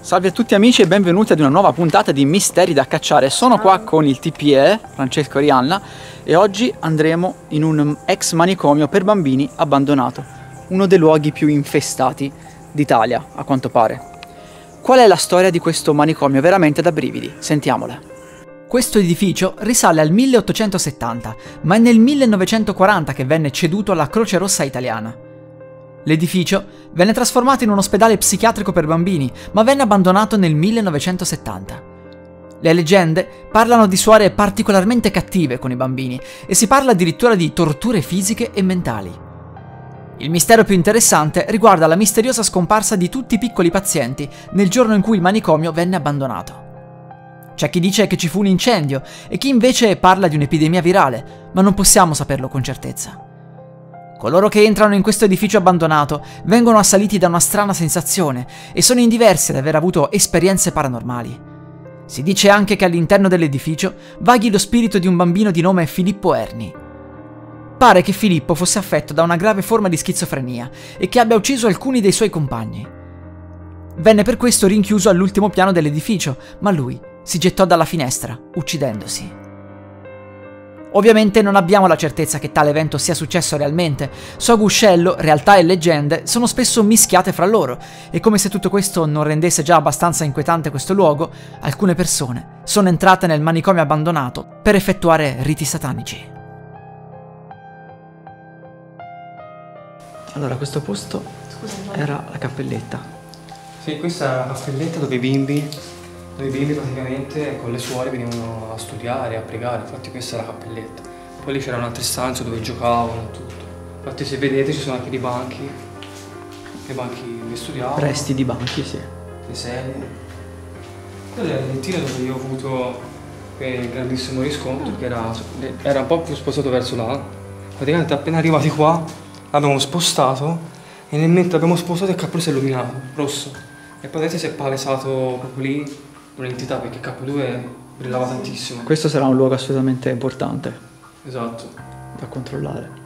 Salve a tutti amici e benvenuti ad una nuova puntata di Misteri da cacciare. Sono qua con il TPE, Francesco Rianna, e oggi andremo in un ex manicomio per bambini abbandonato, uno dei luoghi più infestati d'Italia, a quanto pare. Qual è la storia di questo manicomio veramente da brividi? Sentiamola. Questo edificio risale al 1870, ma è nel 1940 che venne ceduto alla Croce Rossa Italiana. L'edificio venne trasformato in un ospedale psichiatrico per bambini, ma venne abbandonato nel 1970. Le leggende parlano di suore particolarmente cattive con i bambini e si parla addirittura di torture fisiche e mentali. Il mistero più interessante riguarda la misteriosa scomparsa di tutti i piccoli pazienti nel giorno in cui il manicomio venne abbandonato. C'è chi dice che ci fu un incendio e chi invece parla di un'epidemia virale, ma non possiamo saperlo con certezza. Coloro che entrano in questo edificio abbandonato vengono assaliti da una strana sensazione e sono in diversi ad aver avuto esperienze paranormali. Si dice anche che all'interno dell'edificio vaghi lo spirito di un bambino di nome Filippo Erni. Pare che Filippo fosse affetto da una grave forma di schizofrenia e che abbia ucciso alcuni dei suoi compagni. Venne per questo rinchiuso all'ultimo piano dell'edificio, ma lui si gettò dalla finestra, uccidendosi. Ovviamente non abbiamo la certezza che tale evento sia successo realmente, so guscello, realtà e leggende sono spesso mischiate fra loro e come se tutto questo non rendesse già abbastanza inquietante questo luogo, alcune persone sono entrate nel manicomio abbandonato per effettuare riti satanici. Allora, questo posto era la cappelletta. Sì, questa è la cappelletta dove i bimbi dove i bimbi praticamente con le suore venivano a studiare, a pregare, infatti questa è la cappelletta. Poi lì c'erano altre stanze dove giocavano, tutto. Infatti se vedete ci sono anche dei banchi, dei banchi dove studiavano. Resti di banchi, sì. Le sedie. Quello è il lettino dove io ho avuto quel grandissimo riscontro, che era, era un po' più spostato verso là. Praticamente appena arrivati qua l'abbiamo spostato e nel mentre l'abbiamo spostato il cappello si è illuminato, rosso. E poi si è palesato proprio lì un'entità perché K2 brillava tantissimo. Questo sarà un luogo assolutamente importante. Esatto. Da controllare.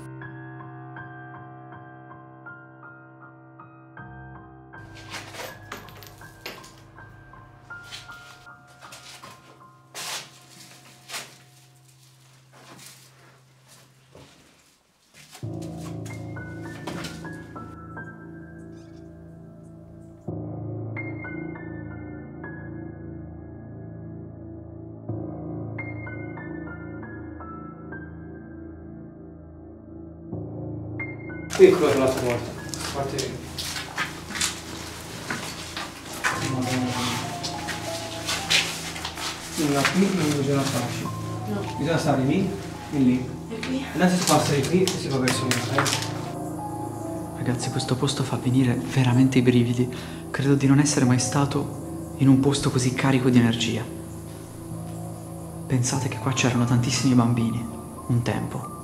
Ecco la porta. Guardate. No, qui non bisogna starci. No. Bisogna stare lì e lì. E qui? Adesso si passa di qui e si va verso il mare. Ragazzi, questo posto fa venire veramente i brividi. Credo di non essere mai stato in un posto così carico di energia. Pensate che qua c'erano tantissimi bambini, un tempo.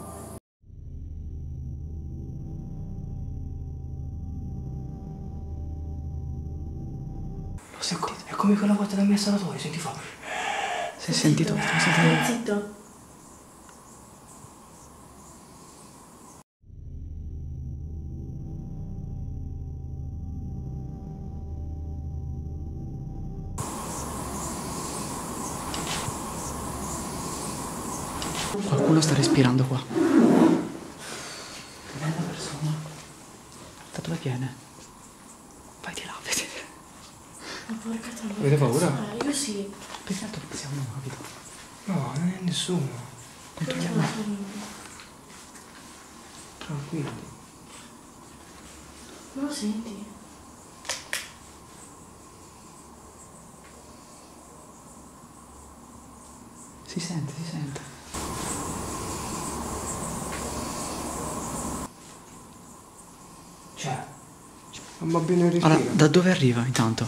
Come quella volta da mia sanatorio, senti fa. È sentito? È sentito? Zitto. Qualcuno sta respirando qua. Bella persona. Da dove viene? Vai di là, vedi. Ma porca troia. Avete paura? Eh, io sì. Peccato che siamo nuovi. No, non è nessuno. Controlliamo. Tranquillo. Ma lo senti? Si sente, si sente. C'è. Un bambino in respiro. Allora, da dove arriva intanto?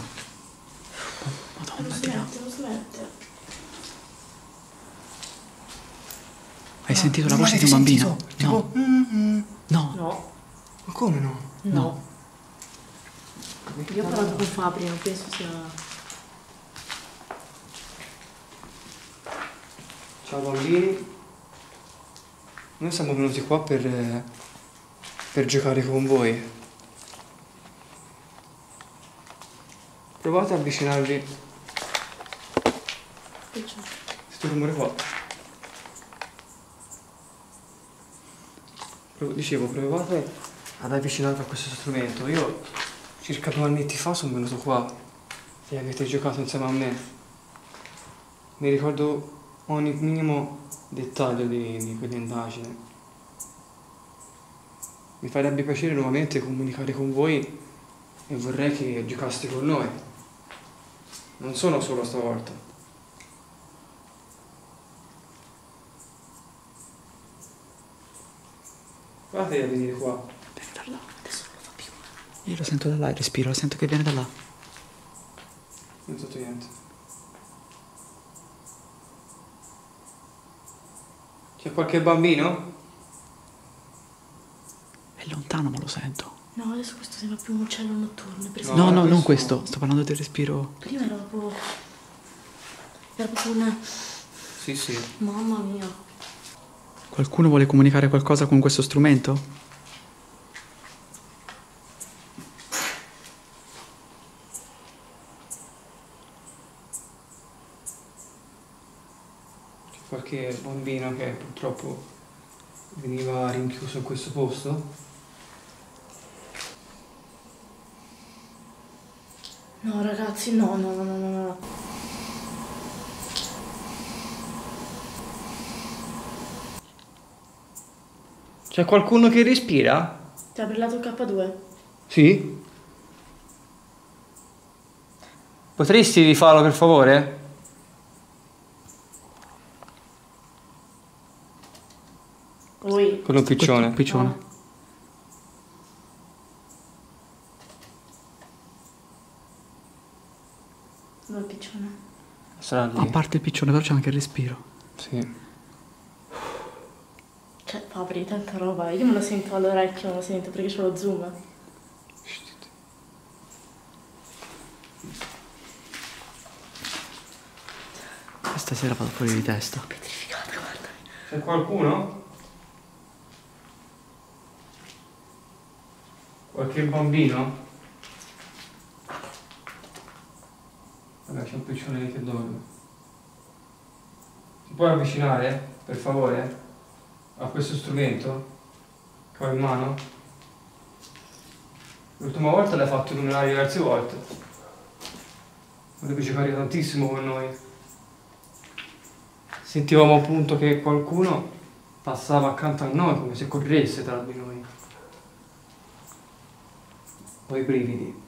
Madonna, Lo di là. smette, lo smette. Hai sentito la voce di un bambino? sentito? No, Tipo, mm, mm. no. No. Ma come no? No. Io ho parlato con Fabri, non penso sia... Ciao bambini. Noi siamo venuti qua per, per giocare con voi. Provate a avvicinarvi. Che c'è? Questo rumore qua. Dicevo, provate ad avvicinarvi a questo strumento. Io circa due annetti fa sono venuto qua e avete giocato insieme a me. Mi ricordo ogni minimo dettaglio di, di quell'indagine. Mi farebbe piacere nuovamente comunicare con voi e vorrei che giocaste con noi. Non sono solo stavolta. Guardate a venire qua. Viene da là. Adesso non lo fa più. Io lo sento da là, il respiro, lo sento che viene da là. Non sento niente. C'è qualche bambino? È lontano, ma lo sento. No, adesso questo sembra più un uccello notturno. per No, No, no, non questo. Sto parlando del respiro. Prima era proprio... Era proprio una... Sì, sì. Mamma mia. Qualcuno vuole comunicare qualcosa con questo strumento? C'è qualche bambino che purtroppo veniva rinchiuso in questo posto? No, ragazzi, no, no, no, no, no, C'è qualcuno che respira? Ti ha brillato il K2? Sì. Potresti rifarlo per favore? Lui. Quello piccione. Questo piccione. No. Dove il piccione? Sarà lì. A parte il piccione, però c'è anche il respiro. Sì. Fabri, tanta roba. Io me lo sento all'orecchio, me lo sento perché c'ho lo zoom. Stasera vado fuori di testa. Petrificata, guarda. C'è qualcuno? Qualche bambino? Vabbè, c'è un piccione lì che dorme. Ti puoi avvicinare, per favore, questo strumento che ho in mano? L'ultima volta l'hai fatto numerare diverse volte. Volevi giocare tantissimo con noi. Sentivamo appunto che qualcuno passava accanto a noi come se corresse tra di noi. Poi brividi.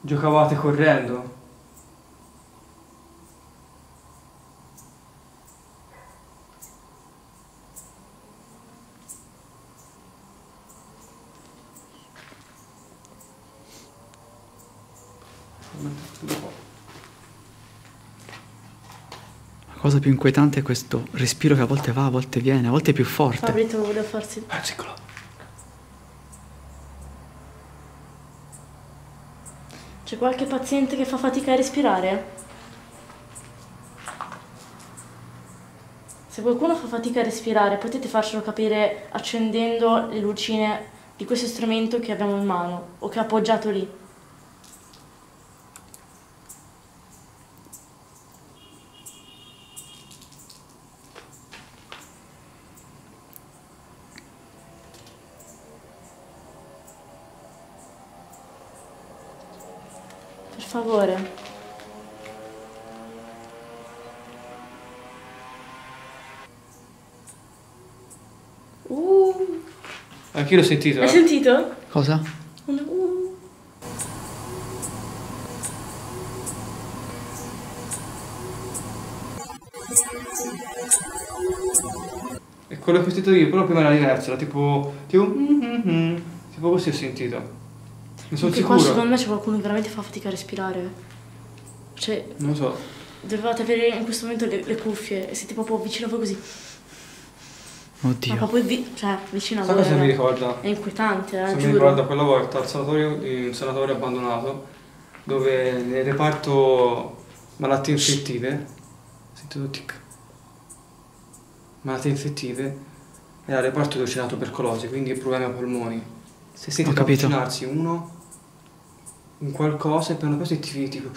Giocavate correndo? La cosa più inquietante è questo respiro che a volte va, a volte viene, a volte è più forte. Fabri, te lo volevo farsi... Eccolo. C'è qualche paziente che fa fatica a respirare? Se qualcuno fa fatica a respirare, potete farcelo capire accendendo le lucine di questo strumento che abbiamo in mano o che è appoggiato lì. Per favore. Uh, Anch'io l'ho sentito. hai eh. sentito? Cosa? Un uh. E quello che ho sentito io, però prima era diverso, era tipo. Tipo. mm-hmm, Tipo così ho sentito. Ne sono Perché qua sicuro. secondo me c'è qualcuno che veramente fa fatica a respirare. Cioè, Non lo so. dovevate avere in questo momento le, le cuffie e siete proprio vicino a voi così. Ma Oddio. proprio vi- cioè, vicino a Sai voi. cosa mi ricorda? È inquietante, eh, Se mi giuro. ricorda quella volta al sanatorio di un sanatorio abbandonato dove nel reparto malattie infettive sento tic malattie infettive era il reparto dove c'era tubercolosi quindi problemi ai polmoni Se senti Ho capito. avvicinarsi uno in qualcosa e piano piano sentivi tipo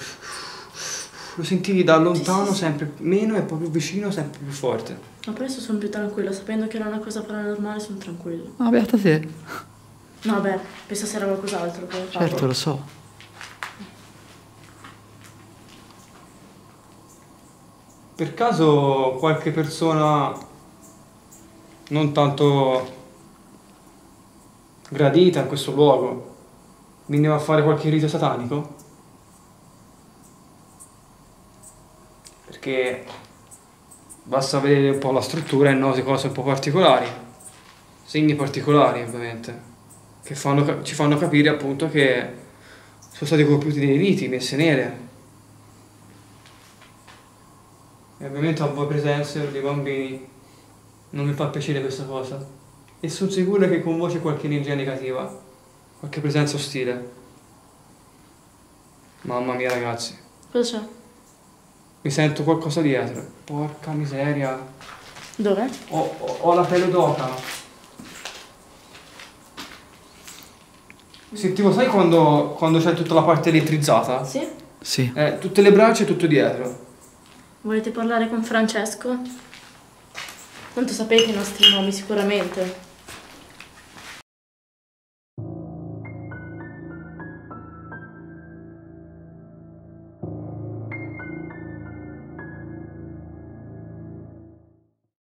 lo sentivi da lontano Sì, sì, sì. sempre meno e poi più vicino sempre più forte. Ma per adesso sono più tranquilla, sapendo che era una cosa paranormale sono tranquilla. Ah, beata te. No, beh, penso se era qualcos'altro. Certo, lo so. Per caso qualche persona non tanto gradita in questo luogo veniva a fare qualche rito satanico? Perché basta vedere un po' la struttura e noti cose un po' particolari, segni particolari ovviamente, che fanno ci fanno capire appunto che sono stati compiuti dei riti, messe nere. E ovviamente a voi presenze dei bambini non mi fa piacere questa cosa. E sono sicuro che con voi c'è qualche energia negativa, qualche presenza ostile. Mamma mia ragazzi, Cosa c'è? mi sento qualcosa dietro. Porca miseria. Dove? Ho, ho- ho la pelle d'oca. Sentivo, sai quando, quando c'è tutta la parte elettrizzata? Sì? Sì. Eh, tutte le braccia e tutto dietro. Volete parlare con Francesco? Tanto sapete i nostri nomi sicuramente.